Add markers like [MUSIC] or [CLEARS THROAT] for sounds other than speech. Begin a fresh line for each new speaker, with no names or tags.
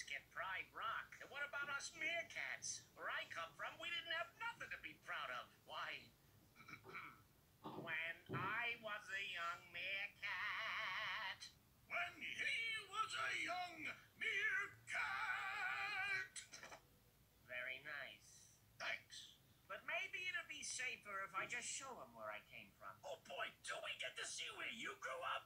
sure get Pride Rock. And what about us meerkats? Where I come from, we didn't have nothing to be proud of. Why? [CLEARS THROAT] when I was a young meerkat.
When he was a young meerkat.
Very nice.
Thanks.
But maybe it'll be safer if I just show him where I came from.
Oh boy, do we get to see where you grew up?